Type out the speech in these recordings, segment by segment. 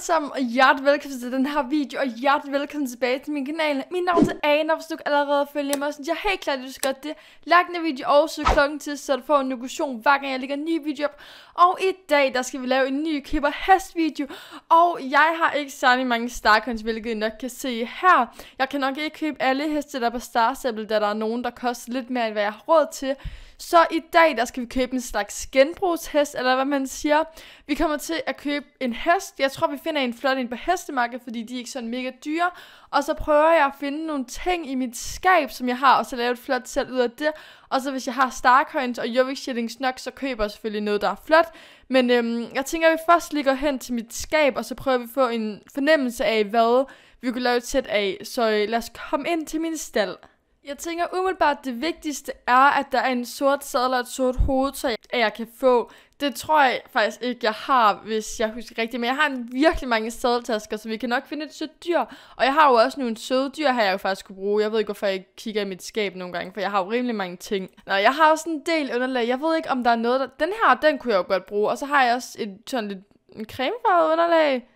alle sammen, og hjertelig velkommen til den her video, og hjertelig velkommen tilbage til min kanal. Min navn er Ana, hvis du ikke allerede følger mig, så jeg er helt klart, at du skal gøre det. Like den video og så klokken til, så du får en notifikation, hver gang jeg lægger en ny video op. Og i dag, der skal vi lave en ny Kipper Hest video, og jeg har ikke særlig mange starcoins, hvilket I nok kan se her. Jeg kan nok ikke købe alle heste, der er på Star Stable, da der er nogen, der koster lidt mere, end hvad jeg har råd til. Så i dag, der skal vi købe en slags genbrugshest, eller hvad man siger. Vi kommer til at købe en hest. Jeg tror, vi finder en flot en på hestemarkedet, fordi de er ikke sådan mega dyre. Og så prøver jeg at finde nogle ting i mit skab, som jeg har, og så lave et flot sæt ud af det. Og så hvis jeg har Starcoins og Jovic Shillings nok, så køber jeg selvfølgelig noget, der er flot. Men øhm, jeg tænker, at vi først lige går hen til mit skab, og så prøver vi at få en fornemmelse af, hvad vi kunne lave et sæt af. Så øh, lad os komme ind til min stald. Jeg tænker umiddelbart, at det vigtigste er, at der er en sort sadel og et sort hovedtøj, at jeg kan få. Det tror jeg faktisk ikke, jeg har, hvis jeg husker rigtigt. Men jeg har en virkelig mange sadeltasker, så vi kan nok finde et sødt dyr. Og jeg har jo også nogle søde dyr, her jeg jo faktisk kunne bruge. Jeg ved ikke, hvorfor jeg ikke kigger i mit skab nogle gange, for jeg har jo rimelig mange ting. Nå, jeg har også en del underlag. Jeg ved ikke, om der er noget, der... Den her, den kunne jeg jo godt bruge. Og så har jeg også et sådan lidt en cremefarvet underlag.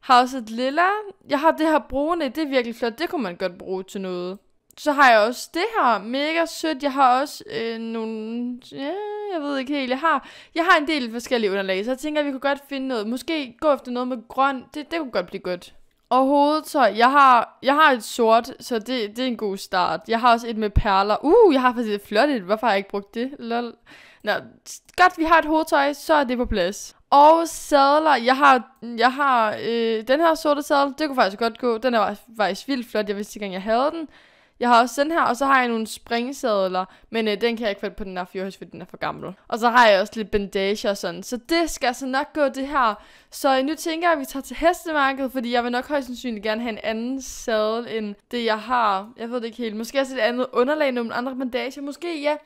Har også et lilla. Jeg har det her brune, det er virkelig flot. Det kunne man godt bruge til noget. Så har jeg også det her, mega sødt. Jeg har også øh, nogle, ja, jeg ved ikke helt, jeg har, jeg har en del forskellige underlag, så jeg tænker, at vi kunne godt finde noget. Måske gå efter noget med grøn, det, det kunne godt blive godt. Og hovedtøj, jeg har, jeg har et sort, så det, det er en god start. Jeg har også et med perler. Uh, jeg har faktisk et flot et, hvorfor har jeg ikke brugt det? Lol. Nå, godt, vi har et hovedtøj, så er det på plads. Og sadler, jeg har, jeg har øh, den her sorte sadel, det kunne faktisk godt gå. Den er faktisk vildt flot, jeg vidste ikke engang, jeg havde den. Jeg har også den her, og så har jeg nogle springsadler, men øh, den kan jeg ikke få på den her fjordhøst, fordi den er for gammel. Og så har jeg også lidt bandage og sådan, så det skal altså nok gå det her. Så øh, nu tænker jeg, at vi tager til hestemarkedet, fordi jeg vil nok højst sandsynligt gerne have en anden sadel, end det jeg har. Jeg ved det ikke helt. Måske også et andet underlag, nogle andre bandager. Måske ja,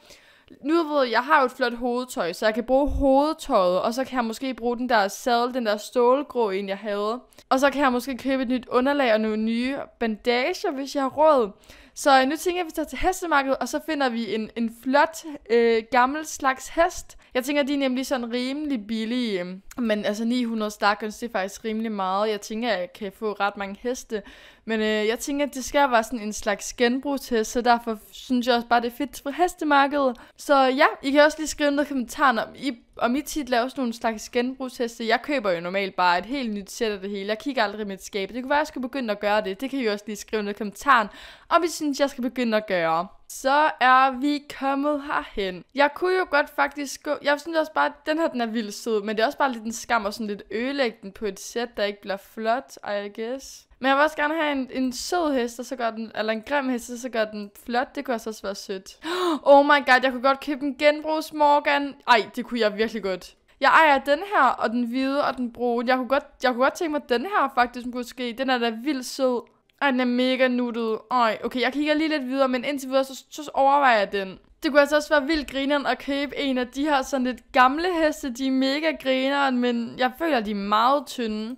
nu ved jeg, jeg har jo et flot hovedtøj, så jeg kan bruge hovedtøjet, og så kan jeg måske bruge den der sadel, den der stålgrå en, jeg havde. Og så kan jeg måske købe et nyt underlag og nogle nye bandager, hvis jeg har råd. Så nu tænker jeg, at vi tager til hestemarkedet, og så finder vi en, en flot, øh, gammel slags hest. Jeg tænker, de er nemlig sådan rimelig billige. Øhm. Men altså 900 stakkels, det er faktisk rimelig meget. Jeg tænker, at jeg kan få ret mange heste. Men øh, jeg tænker, at det skal være sådan en slags genbrugshest, så derfor synes jeg også bare, det er fedt for hestemarkedet. Så ja, I kan også lige skrive noget i om I, om I tit laver sådan nogle slags genbrugsheste. Jeg køber jo normalt bare et helt nyt sæt af det hele. Jeg kigger aldrig i mit skab. Det kunne være, at jeg skulle begynde at gøre det. Det kan I også lige skrive noget i kommentaren, om I synes, jeg skal begynde at gøre. Så er vi kommet herhen. Jeg kunne jo godt faktisk gå... Jeg synes også bare, at den her den er vildt sød, men det er også bare lidt en skam og sådan lidt ødelægge den på et sæt, der ikke bliver flot, I guess. Men jeg vil også gerne have en, en sød hest, og så gør den, eller en grim hest, og så gør den flot. Det kunne også være sødt. Oh my god, jeg kunne godt købe en genbrugs Morgan. Ej, det kunne jeg virkelig godt. Jeg ejer den her, og den hvide, og den brune. Jeg kunne godt, jeg kunne godt tænke mig, den her faktisk måske. Den er da vildt sød. Ej, den er mega nuttet. Ej, okay, jeg kigger lige lidt videre, men indtil videre, så, så overvejer jeg den. Det kunne altså også være vildt grineren at købe en af de her sådan lidt gamle heste. De er mega grineren, men jeg føler, de er meget tynde.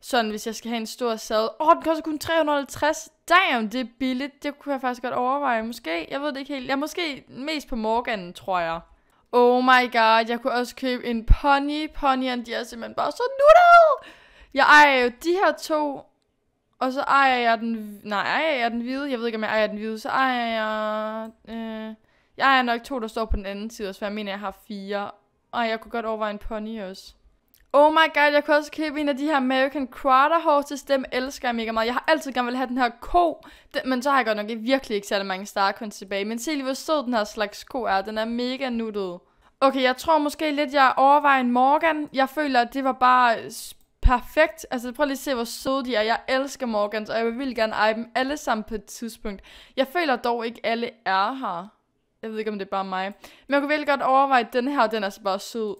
Sådan, hvis jeg skal have en stor sad. Åh, oh, den koster kun 350. Damn, det er billigt. Det kunne jeg faktisk godt overveje. Måske, jeg ved det ikke helt. Jeg er måske mest på Morgan, tror jeg. Oh my god, jeg kunne også købe en pony. Ponyerne, de er simpelthen bare så nuttet. Jeg ejer jo de her to. Og så ejer jeg den... Nej, ejer jeg den hvide? Jeg ved ikke, om jeg ejer den hvide. Så ejer jeg... Øh, jeg ejer nok to, der står på den anden side også, for jeg mener, jeg har fire. Og jeg kunne godt overveje en pony også. Oh my god, jeg kunne også købe en af de her American Quarter Horses. Dem elsker jeg mega meget. Jeg har altid gerne vil have den her ko. Den, men så har jeg godt nok virkelig ikke særlig mange Starcoins tilbage. Men se lige, hvor sød den her slags ko er. Den er mega nuttet. Okay, jeg tror måske lidt, jeg overvejer en Morgan. Jeg føler, at det var bare perfekt. Altså prøv lige at se, hvor søde de er. Jeg elsker Morgans, og jeg vil gerne eje dem alle sammen på et tidspunkt. Jeg føler dog ikke, alle er her. Jeg ved ikke, om det er bare mig. Men jeg kunne virkelig godt overveje, at den her, den er så bare sød.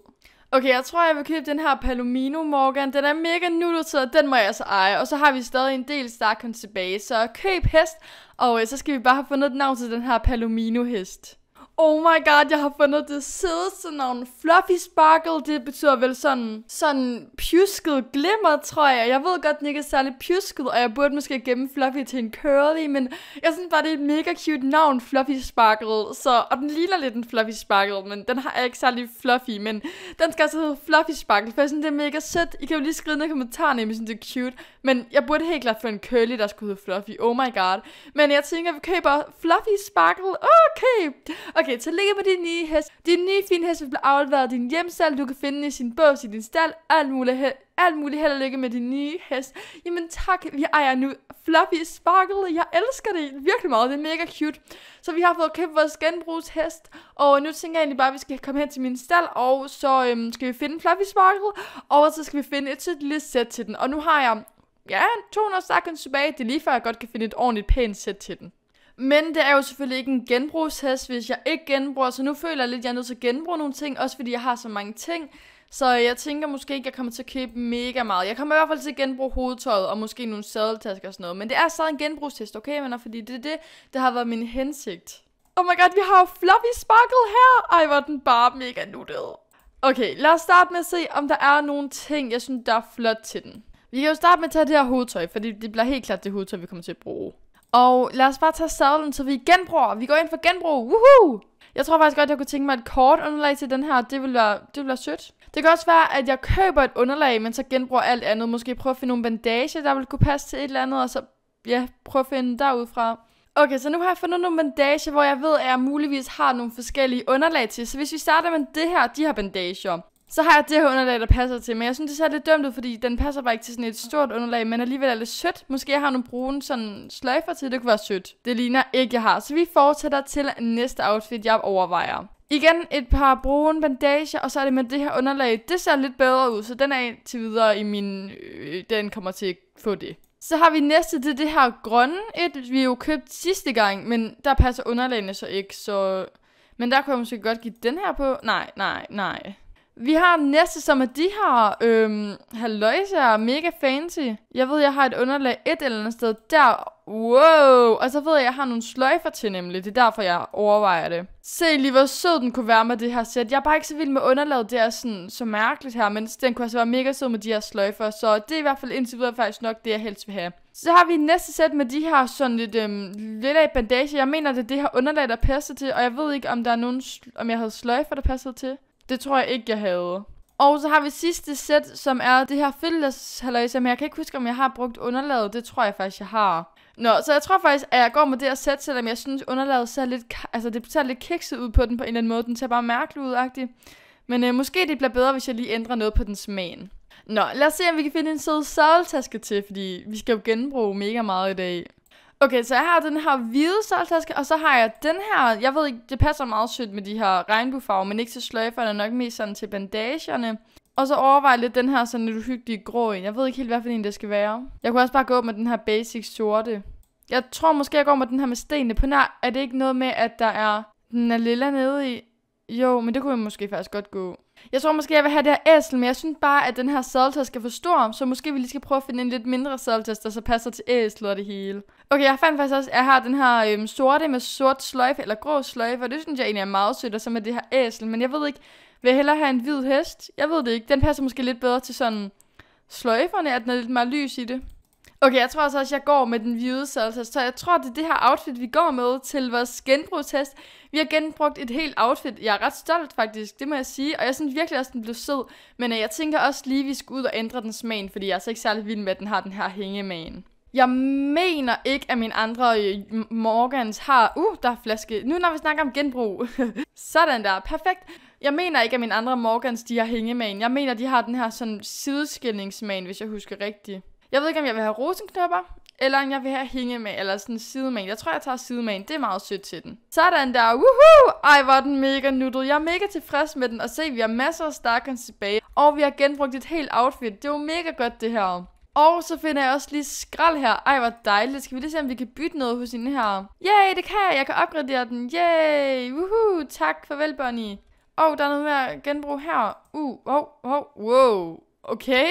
Okay, jeg tror, jeg vil købe den her Palomino Morgan. Den er mega nuttet, så den må jeg altså eje. Og så har vi stadig en del Starcon tilbage. Så køb hest, og øh, så skal vi bare have fundet et navn til den her Palomino hest. Oh my god, jeg har fundet det sødeste navn. Fluffy Sparkle, det betyder vel sådan, sådan pjusket glimmer, tror jeg. Jeg ved godt, den ikke er særlig pjusket, og jeg burde måske gemme Fluffy til en curly, men jeg synes bare, det er et mega cute navn, Fluffy Sparkle. Så, og den ligner lidt en Fluffy Sparkle, men den har ikke særlig fluffy, men den skal altså hedde Fluffy Sparkle, for jeg synes, det er mega sødt. I kan jo lige skrive ned i kommentarerne, hvis det er cute. Men jeg burde helt klart få en curly, der skulle hedde Fluffy. Oh my god. Men jeg tænker, at vi køber Fluffy Sparkle. Okay. Okay, så ligger med din nye hest. Din nye fine hest vil blive afleveret i din hjemstal. Du kan finde i sin bås i din stald. Alt muligt, he- alt muligt held og lykke med din nye hest. Jamen tak, vi ejer nu Fluffy Sparkle. Jeg elsker det virkelig meget. Det er mega cute. Så vi har fået købt vores genbrugshest. Og nu tænker jeg egentlig bare, at vi skal komme hen til min stald. Og så øhm, skal vi finde Fluffy Sparkle. Og så skal vi finde et sødt lille sæt til den. Og nu har jeg ja, 200 seconds tilbage. Det er lige før, jeg godt kan finde et ordentligt pænt sæt til den. Men det er jo selvfølgelig ikke en genbrugshest, hvis jeg ikke genbruger, så nu føler jeg lidt, at jeg er nødt til at genbruge nogle ting, også fordi jeg har så mange ting. Så jeg tænker måske ikke, at jeg kommer til at købe mega meget. Jeg kommer i hvert fald til at genbruge hovedtøjet og måske nogle sadeltasker og sådan noget. Men det er stadig en genbrugstest, okay venner? Fordi det er det, der har været min hensigt. Oh my god, vi har Fluffy Sparkle her! Ej, hvor den bare mega nuttet. Okay, lad os starte med at se, om der er nogle ting, jeg synes, der er flot til den. Vi kan jo starte med at tage det her hovedtøj, fordi det bliver helt klart det hovedtøj, vi kommer til at bruge. Og lad os bare tage sadlen, så vi genbruger. Vi går ind for genbrug. Woohoo! Jeg tror faktisk godt, jeg kunne tænke mig et kort underlag til den her. Det vil være, det ville være sødt. Det kan også være, at jeg køber et underlag, men så genbruger alt andet. Måske prøve at finde nogle bandager, der vil kunne passe til et eller andet, og så ja, prøve at finde derudfra. Okay, så nu har jeg fundet nogle bandager, hvor jeg ved, at jeg muligvis har nogle forskellige underlag til. Så hvis vi starter med det her, de her bandager, så har jeg det her underlag, der passer til. Men jeg synes, det ser lidt dømt ud, fordi den passer bare ikke til sådan et stort underlag, men alligevel er lidt sødt. Måske jeg har nogle brune sådan sløjfer til, det kunne være sødt. Det ligner ikke, jeg har. Så vi fortsætter til næste outfit, jeg overvejer. Igen et par brune bandager, og så er det med det her underlag. Det ser lidt bedre ud, så den er til videre i min... Øh, den kommer til at få det. Så har vi næste, det er det her grønne et, vi jo købt sidste gang, men der passer underlagene så ikke, så... Men der kunne jeg måske godt give den her på. Nej, nej, nej. Vi har næste, som er de her øhm, haløjser, mega fancy. Jeg ved, jeg har et underlag et eller andet sted der. Wow! Og så ved jeg, jeg har nogle sløjfer til nemlig. Det er derfor, jeg overvejer det. Se lige, hvor sød den kunne være med det her sæt. Jeg er bare ikke så vild med underlaget. Det er sådan så mærkeligt her, men den kunne altså være mega sød med de her sløjfer. Så det er i hvert fald indtil videre faktisk nok det, jeg helst vil have. Så har vi næste sæt med de her sådan lidt øhm, lille bandage. Jeg mener, det er det her underlag, der passer til. Og jeg ved ikke, om der er nogen, om jeg havde sløjfer, der passede til. Det tror jeg ikke, jeg havde. Og så har vi sidste sæt, som er det her fælles men jeg kan ikke huske, om jeg har brugt underlaget. Det tror jeg faktisk, jeg har. Nå, så jeg tror faktisk, at jeg går med det her sæt, selvom jeg synes, underlaget ser lidt, altså det ser lidt kikset ud på den på en eller anden måde. Den ser bare mærkelig ud -agtig. Men øh, måske det bliver bedre, hvis jeg lige ændrer noget på den smagen. Nå, lad os se, om vi kan finde en sød sadeltaske til, fordi vi skal jo genbruge mega meget i dag. Okay, så jeg har den her hvide saltaske, og så har jeg den her, jeg ved ikke, det passer meget sødt med de her regnbuefarver, men ikke til sløjferne, nok mest sådan til bandagerne. Og så overvejer jeg lidt den her sådan lidt uhyggelige grå en. Jeg ved ikke helt, hvad for en det skal være. Jeg kunne også bare gå med den her basic sorte. Jeg tror måske, jeg går med den her med stenene. På nær er det ikke noget med, at der er den er lilla nede i. Jo, men det kunne jeg måske faktisk godt gå. Jeg tror måske, jeg vil have det her æsel, men jeg synes bare, at den her sadeltaske skal for stor, så måske vi lige skal prøve at finde en lidt mindre sadeltaske, der så passer til æslet og det hele. Okay, jeg fandt faktisk også, at jeg har den her øhm, sorte med sort sløjfe, eller grå sløjfe, og det synes jeg egentlig er meget sødt, og så med det her æsel, men jeg ved ikke, vil jeg hellere have en hvid hest? Jeg ved det ikke, den passer måske lidt bedre til sådan sløjferne, at den er lidt mere lys i det. Okay, jeg tror også, at jeg går med den hvide salsa, så jeg tror, det er det her outfit, vi går med til vores genbrugstest. Vi har genbrugt et helt outfit. Jeg er ret stolt faktisk, det må jeg sige. Og jeg synes virkelig også, den blev sød. Men øh, jeg tænker også lige, at vi skal ud og ændre den smagen, fordi jeg er så ikke særlig vild med, at den har den her hængemagen. Jeg mener ikke, at mine andre øh, Morgans har... Uh, der er flaske. Nu når vi snakker om genbrug. Sådan der. Perfekt. Jeg mener ikke, at mine andre Morgans, de har hængemagen. Jeg mener, de har den her sådan sideskillingsmagen, hvis jeg husker rigtigt. Jeg ved ikke, om jeg vil have rosenknopper, eller om jeg vil have hængemag, eller sådan sidemag. Jeg tror, jeg tager sidemag. Det er meget sødt til den. Sådan der. Woohoo! Ej, hvor er den mega nuttet. Jeg er mega tilfreds med den. Og se, vi har masser af Starkons tilbage. Og vi har genbrugt et helt outfit. Det var mega godt, det her. Og så finder jeg også lige skrald her. Ej, hvor dejligt. Skal vi lige se, om vi kan bytte noget hos hende her? Yay, det kan jeg. Jeg kan opgradere den. Yay. Woohoo. Tak. Farvel, Bonnie. Og oh, der er noget mere genbrug her. Uh, wow, wow, wow. Okay.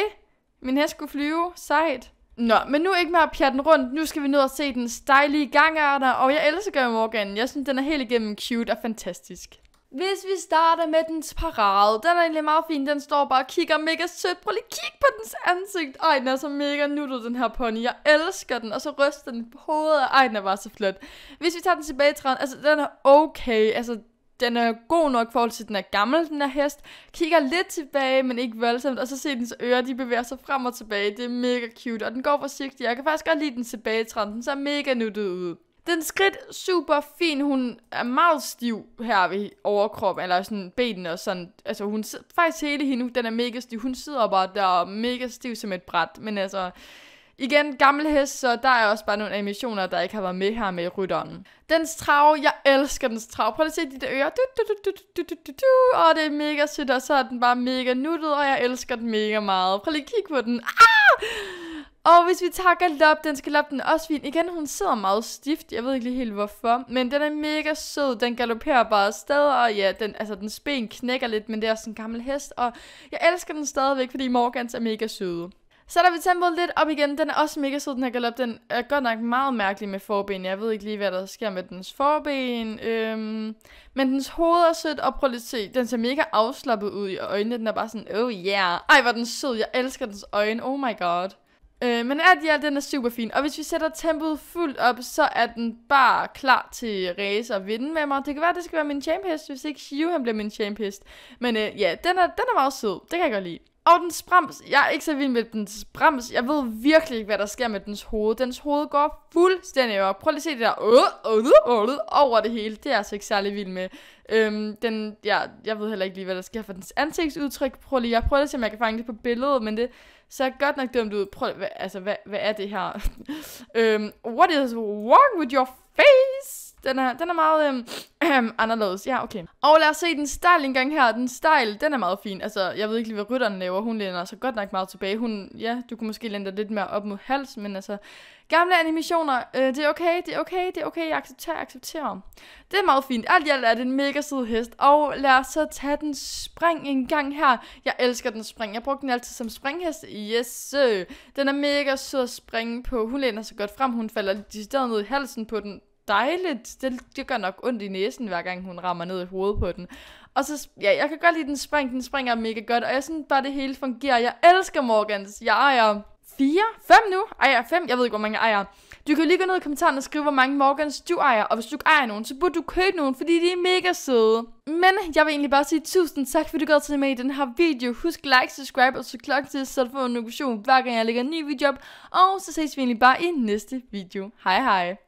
Min hest skulle flyve. Sejt. Nå, men nu ikke mere pjatte rundt. Nu skal vi ned og se den stejlige gangarter, og jeg elsker Morgan. Jeg synes, den er helt igennem cute og fantastisk. Hvis vi starter med dens parade, den er egentlig meget fin. Den står bare og kigger mega sødt. Prøv lige kig på dens ansigt. Ej, den er så mega nuttet, den her pony. Jeg elsker den. Og så ryster den på hovedet. Ej, den er bare så flot. Hvis vi tager den tilbage til altså den er okay. Altså, den er god nok i forhold til, at den er gammel, den her hest. Kigger lidt tilbage, men ikke voldsomt. Og så ser dens ører, de bevæger sig frem og tilbage. Det er mega cute, og den går forsigtigt. Jeg kan faktisk godt lide den tilbage Den ser mega nuttet ud. Den skridt super fin. Hun er meget stiv her ved overkroppen, eller sådan benene og sådan. Altså hun faktisk hele hende, den er mega stiv. Hun sidder bare der mega stiv som et bræt. Men altså, igen, gammel hest, så der er også bare nogle animationer, der ikke har været med her med rytteren. Dens trav, jeg elsker dens trav. Prøv at se de der ører. Du, du, du, du, du, du, du, du. Og det er mega sødt, og så er den bare mega nuttet, og jeg elsker den mega meget. Prøv lige at kigge på den. Ah! Og hvis vi tager galop, den skal den også fint. Igen, hun sidder meget stift. Jeg ved ikke lige helt hvorfor. Men den er mega sød. Den galopperer bare afsted. Og ja, den, altså, den ben knækker lidt, men det er også en gammel hest. Og jeg elsker den stadigvæk, fordi Morgans er mega søde. Så der vi tempoet lidt op igen. Den er også mega sød, den her galop. Den er godt nok meget mærkelig med forben. Jeg ved ikke lige, hvad der sker med dens forben. Øhm, men dens hoved er sødt, og prøv lige at se. Den ser mega afslappet ud i øjnene. Den er bare sådan, oh yeah. Ej, hvor den sød. Jeg elsker dens øjne. Oh my god. Øh, men alt i alt, den er super fin. Og hvis vi sætter tempoet fuldt op, så er den bare klar til race og vinde med mig. Det kan være, det skal være min champhest, hvis ikke Hugh han bliver min champhest. Men øh, ja, den er, den er meget sød. Det kan jeg godt lide. Og den sprams, jeg er ikke så vild med den sprams. Jeg ved virkelig ikke, hvad der sker med dens hoved. Dens hoved går fuldstændig op. Prøv lige at se det der øh øh, øh, øh, øh, over det hele. Det er jeg altså ikke særlig vild med. Øhm, den, ja, jeg ved heller ikke lige, hvad der sker for dens ansigtsudtryk. Prøv lige, jeg prøver at se, om jeg kan fange det på billedet, men det ser godt nok dumt ud. Prøv, hvad, altså, hvad, hvad er det her? øhm, what is wrong with your face? Den er, den er meget øhm, øhm, anderledes. Ja, okay. Og lad os se den style en gang her. Den style, den er meget fin. Altså, jeg ved ikke lige, hvad rytteren laver. Hun læner så godt nok meget tilbage. Hun, ja, du kunne måske lænde lidt mere op mod hals, men altså, gamle animationer, øh, det er okay, det er okay, det er okay, jeg accepterer, accepterer. Det er meget fint. Alt i alt er det en mega sød hest. Og lad os så tage den spring en gang her. Jeg elsker den spring. Jeg brugte den altid som springhest. Yes, Den er mega sød at springe på. Hun læner så godt frem. Hun falder lidt ned i halsen på den dejligt. Det, det gør nok ondt i næsen, hver gang hun rammer ned i hovedet på den. Og så, ja, jeg kan godt lide den spring. Den springer mega godt, og jeg synes bare, det hele fungerer. Jeg elsker Morgans. Jeg ejer fire, fem nu. Ejer fem, jeg ved ikke, hvor mange jeg ejer. Du kan lige gå ned i kommentarerne og skrive, hvor mange Morgans du ejer. Og hvis du ikke ejer nogen, så burde du købe nogen, fordi de er mega søde. Men jeg vil egentlig bare sige tusind tak, fordi du gad til med i den her video. Husk like, subscribe og så klokken til, så du får en notifikation hver gang jeg lægger en ny video op. Og så ses vi egentlig bare i næste video. Hej hej.